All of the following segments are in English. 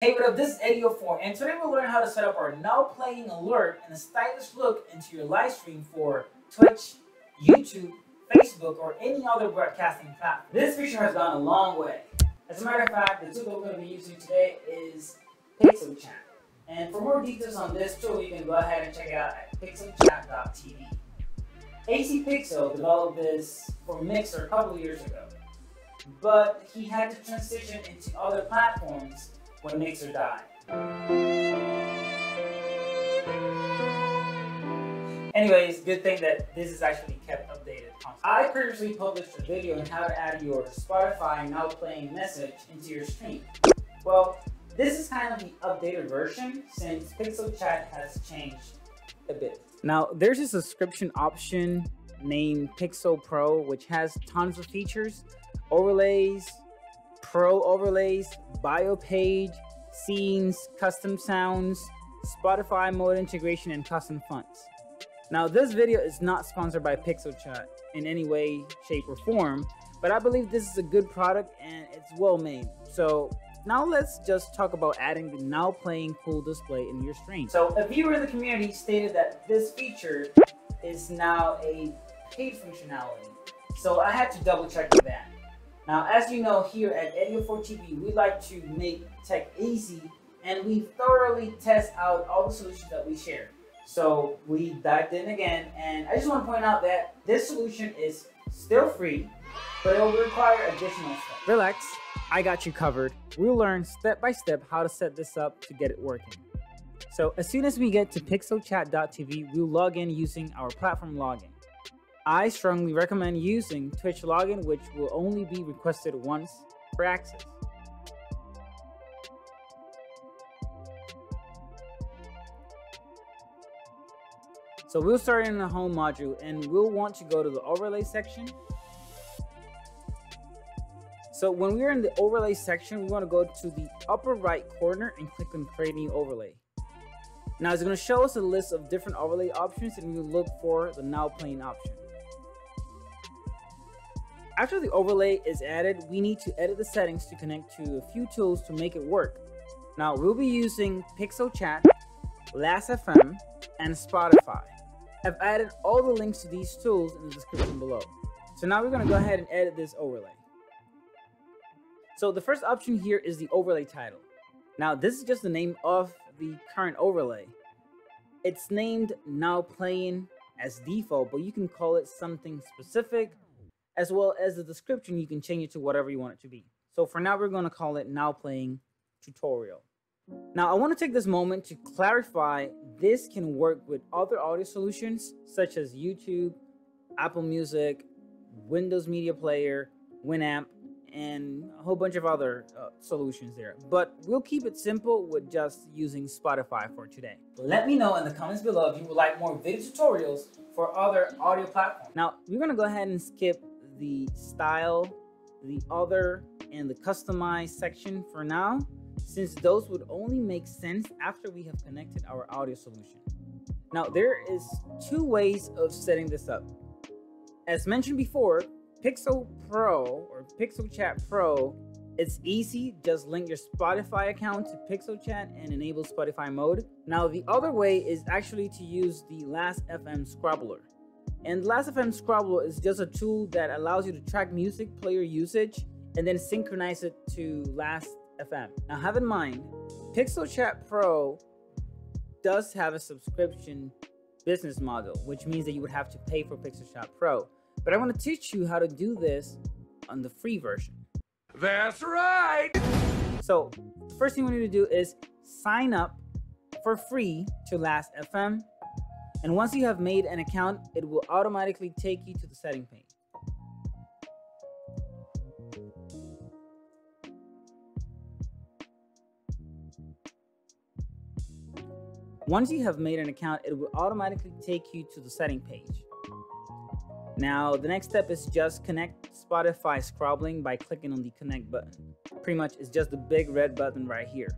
Hey, what up? This is Eddy04, and today we'll learn how to set up our now playing alert and a stylish look into your live stream for Twitch, YouTube, Facebook, or any other broadcasting platform. This feature has gone a long way. As a matter of fact, the tool we're going to be using today is PixelChat. And for more details on this tool, you can go ahead and check it out at pixelchat.tv. AC Pixel developed this for Mixer a couple years ago, but he had to transition into other platforms when Mixer die. Anyways, good thing that this is actually kept updated. I previously published a video on how to add your Spotify now playing message into your stream. Well, this is kind of the updated version since Pixel Chat has changed a bit. Now, there's a subscription option named Pixel Pro, which has tons of features, overlays, pro overlays, bio page, scenes, custom sounds, Spotify mode integration, and custom fonts. Now, this video is not sponsored by PixelChat in any way, shape, or form, but I believe this is a good product and it's well made. So now let's just talk about adding the now playing cool display in your stream. So a viewer in the community stated that this feature is now a paid functionality. So I had to double check that. Now, as you know, here at Eddy04 TV, we like to make tech easy and we thoroughly test out all the solutions that we share. So we dived in again, and I just want to point out that this solution is still free, but it will require additional steps. Relax, I got you covered. We'll learn step by step how to set this up to get it working. So as soon as we get to pixelchat.tv, we'll log in using our platform login. I strongly recommend using Twitch login, which will only be requested once for access. So we'll start in the home module and we'll want to go to the overlay section. So when we're in the overlay section, we want to go to the upper right corner and click on create new overlay. Now it's going to show us a list of different overlay options and we look for the now playing option. After the overlay is added, we need to edit the settings to connect to a few tools to make it work. Now we'll be using Pixel Chat, Last.fm, and Spotify. I've added all the links to these tools in the description below. So now we're going to go ahead and edit this overlay. So the first option here is the overlay title. Now this is just the name of the current overlay. It's named now playing as default, but you can call it something specific as well as the description, you can change it to whatever you want it to be. So for now, we're going to call it now playing tutorial. Now, I want to take this moment to clarify this can work with other audio solutions such as YouTube, Apple Music, Windows Media Player, Winamp, and a whole bunch of other uh, solutions there. But we'll keep it simple with just using Spotify for today. Let me know in the comments below if you would like more video tutorials for other audio platforms. Now, we're going to go ahead and skip the style, the other, and the customize section for now, since those would only make sense after we have connected our audio solution. Now, there is two ways of setting this up. As mentioned before, Pixel Pro or Pixel Chat Pro, it's easy. Just link your Spotify account to Pixel Chat and enable Spotify mode. Now, the other way is actually to use the Last.fm Scrobbler. And Last.fm Scrobbler is just a tool that allows you to track music player usage and then synchronize it to Last.fm. Now have in mind, Pixel Chat Pro does have a subscription business model, which means that you would have to pay for Pixel Chat Pro. But I want to teach you how to do this on the free version. That's right! So, the first thing we need to do is sign up for free to Last.fm and once you have made an account, it will automatically take you to the setting page. Once you have made an account, it will automatically take you to the setting page. Now, the next step is just connect Spotify Scrobbling by clicking on the connect button. Pretty much, it's just the big red button right here.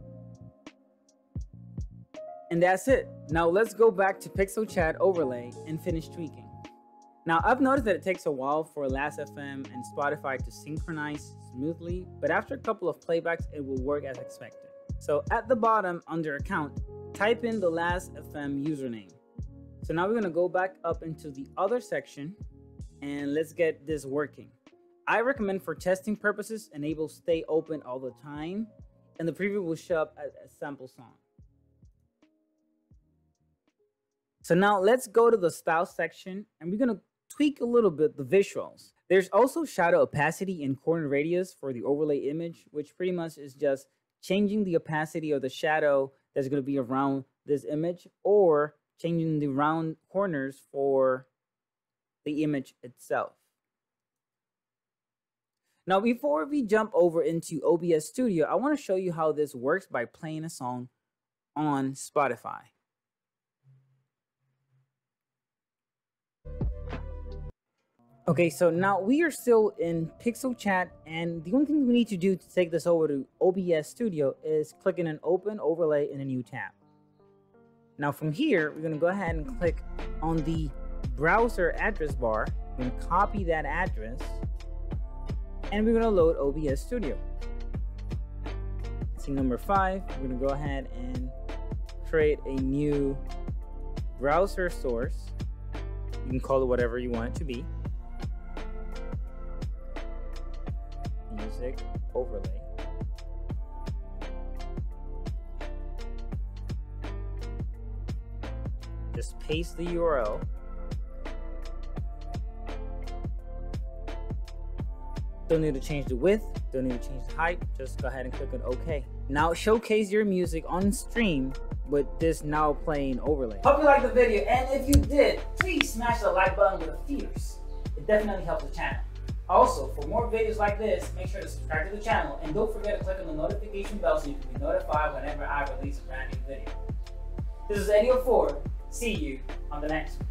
And that's it. Now let's go back to Pixel Chat overlay and finish tweaking. Now I've noticed that it takes a while for Last.fm and Spotify to synchronize smoothly, but after a couple of playbacks, it will work as expected. So at the bottom under account, type in the Last.fm username. So now we're gonna go back up into the other section and let's get this working. I recommend for testing purposes, enable stay open all the time and the preview will show up as a sample song. So now let's go to the style section and we're gonna tweak a little bit the visuals. There's also shadow opacity and corner radius for the overlay image, which pretty much is just changing the opacity of the shadow that's gonna be around this image or changing the round corners for the image itself. Now, before we jump over into OBS Studio, I want to show you how this works by playing a song on Spotify. Okay, so now we are still in Pixel Chat, and the only thing we need to do to take this over to OBS Studio is click in an open overlay in a new tab. Now from here, we're gonna go ahead and click on the browser address bar. Gonna copy that address, and we're gonna load OBS Studio. See number five, we're gonna go ahead and create a new browser source. You can call it whatever you want it to be. Music overlay. Just paste the URL. Don't need to change the width, don't need to change the height, just go ahead and click on OK. Now showcase your music on stream with this now playing overlay. Hope you liked the video, and if you did, please smash the like button with a fierce. It definitely helps the channel. Also, for more videos like this, make sure to subscribe to the channel and don't forget to click on the notification bell so you can be notified whenever I release a brand new video. This is Eddy 4. See you on the next one.